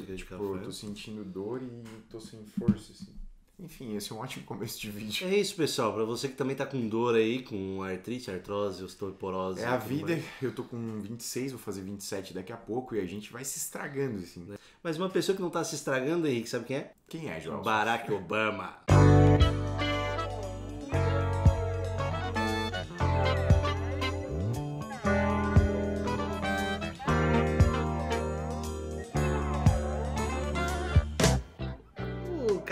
de tipo, tô sentindo dor e tô sem força, assim. Enfim, esse é um ótimo começo de vídeo. É isso, pessoal. Pra você que também tá com dor aí, com artrite, artrose, osteoporose. É a vida, mais. eu tô com 26, vou fazer 27 daqui a pouco e a gente vai se estragando, assim. Mas uma pessoa que não tá se estragando, Henrique, sabe quem é? Quem é, João? Barack Obama.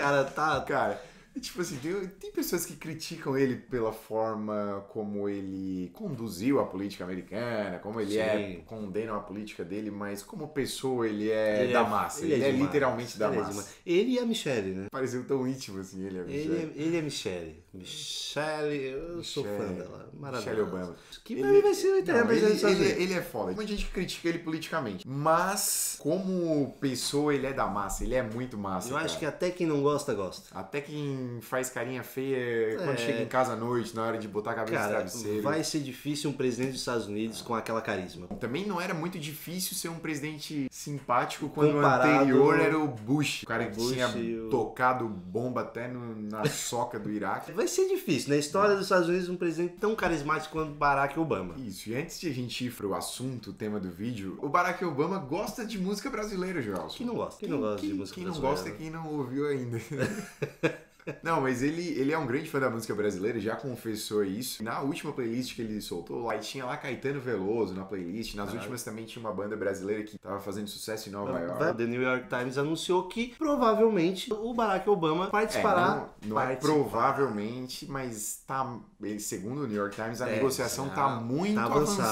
Cara tá. Cara, tipo assim, tem, tem pessoas que criticam ele pela forma como ele conduziu a política americana, como ele é, condenam a política dele, mas como pessoa ele é Ele da é- massa. ele Ele, é é, literalmente da Ele é massa. Ele e a Michelle, né? Pareceu tão íntimo assim, ele é Ele é, ele é Michelle. Michelle, eu sou fã Michelle- dela. Maravilhosa. Michelle Obama. Que mim vai ser o Não, ele, ele- ele é foda. Muita gente critica ele politicamente. Mas, como pessoa, ele é da massa. Ele é muito massa. Eu acho cara. que até quem não gosta, gosta. Até quem faz carinha feia quando É. chega em casa à noite, na hora de botar a cabeça no Cara, travesseiro. vai ser difícil um presidente dos Estados Unidos com aquela carisma. Também não era muito difícil ser um presidente simpático quando Comparado- o anterior era o Bush. O cara que Bush tinha o- tocado bomba até no- na soca do Iraque. Vai ser difícil. Na história dos Estados Unidos, um presidente tão carismático quanto Barack Obama. Isso, e antes de a gente ir pro assunto, o tema do vídeo, o Barack Obama gosta de música brasileira, Joel. Quem não gosta? Quem não gosta de música Quem não brasileira? gosta é quem não ouviu ainda. Não, mas ele, ele é um grande fã da música brasileira, já confessou isso. Na última playlist que ele soltou, lá tinha lá Caetano Veloso na playlist. Nas últimas também tinha uma banda brasileira que tava fazendo sucesso em Nova York. O The New York Times anunciou que provavelmente o Barack Obama É, participará. não, não é participar. provavelmente, mas tá. Segundo o New York Times, a É, negociação já tá muito tá avançada,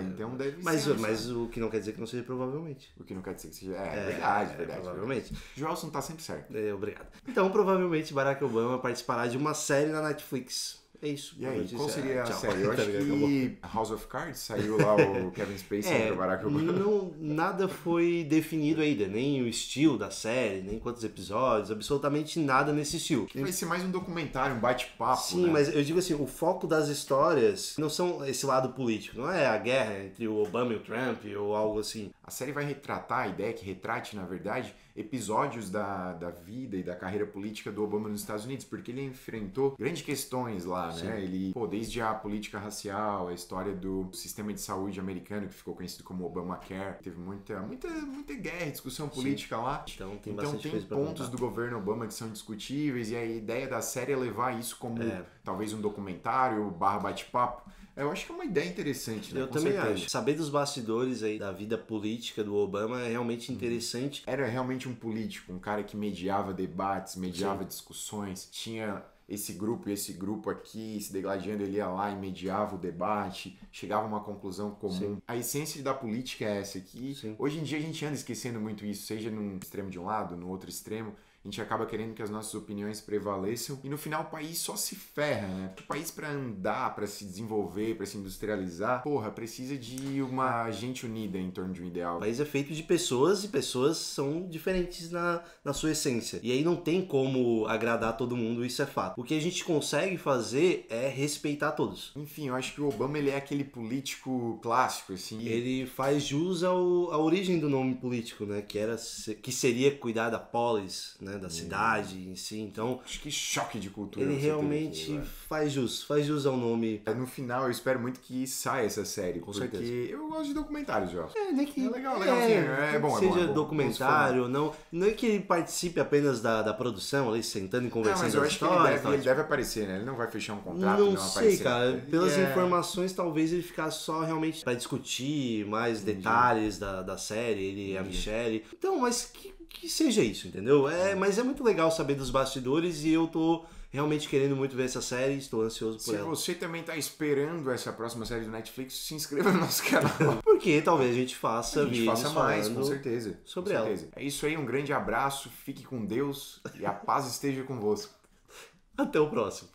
avançada. Então deve Mas, ser. mas o que não quer dizer que não seja provavelmente. O que não quer dizer que seja. É, verdade, verdade. Provavelmente. Joelson tá sempre certo. É, obrigado. Então, provavelmente, Barack Obama participará de uma série na Netflix. É isso. E aí, qual seria a Tchau. série? Eu Tá acho que House of Cards saiu lá o Kevin Spacey É, o Barack Obama. não, nada foi definido ainda, nem o estilo da série, nem quantos episódios, absolutamente nada nesse estilo. Vai ser mais um documentário, um bate-papo. Sim, né? mas eu digo assim, o foco das histórias não são esse lado político, não é a guerra entre o Obama e o Trump ou algo assim. A série vai retratar, a ideia é que retrate, na verdade, episódios da, da vida e da carreira política do Obama nos Estados Unidos, porque ele enfrentou grandes questões lá, né? Ele, pô, desde a política racial, a história do sistema de saúde americano, que ficou conhecido como Obamacare, teve muita, muita, muita guerra e discussão política lá. Então tem Então tem pontos do governo Obama que são discutíveis e a ideia da série é levar isso como É. talvez um documentário barra bate-papo. Eu acho que é uma ideia interessante, né? Eu Com também certeza. acho. Saber dos bastidores aí da vida política do Obama é realmente interessante. Era realmente um político, um cara que mediava debates, mediava discussões, tinha esse grupo e esse grupo aqui se degladiando, ele ia lá e mediava o debate, chegava a uma conclusão comum. A essência da política é essa aqui. Sim. Hoje em dia a gente anda esquecendo muito isso, seja num extremo de um lado, no outro extremo. A gente acaba querendo que as nossas opiniões prevaleçam e no final o país só se ferra, né? O país para andar, para se desenvolver, para se industrializar, porra, precisa de uma gente unida em torno de um ideal. O país é feito de pessoas e pessoas são diferentes na, na sua essência. E aí não tem como agradar todo mundo, isso é fato. O que a gente consegue fazer é respeitar todos. Enfim, eu acho que o Obama ele é aquele político clássico, assim. Ele faz jus ao, à origem do nome político, né? Que, era, que seria cuidar da polis, né? Da cidade em si. Então, Acho que choque de cultura. ele teve realmente né? faz jus, faz jus ao nome. No final, eu espero muito que saia essa série. Com porque certeza. eu gosto de documentários, Jorge. É, nem que. É legal, legalzinho, é bom, é seja é bom. documentário ou não. Não é que ele participe apenas da, da produção, ali sentando e Não, conversando mas eu acho que ele deve, tal, ele deve aparecer, né? Ele não vai fechar um contrato Não não sei, aparecer. cara. Pelas é- informações, talvez ele ficasse só realmente pra discutir mais detalhes da, da série, ele e a Michelle. Então, mas que, que seja isso, entendeu? É, mas é muito legal saber dos bastidores e eu tô realmente querendo muito ver essa série, estou ansioso por Se ela. você também tá esperando essa próxima série do Netflix, se inscreva no nosso canal. Porque talvez a gente faça A gente faça mais, com certeza. sobre com ela. certeza. É isso aí, um grande abraço, fique com Deus e a paz esteja convosco. Até o próximo.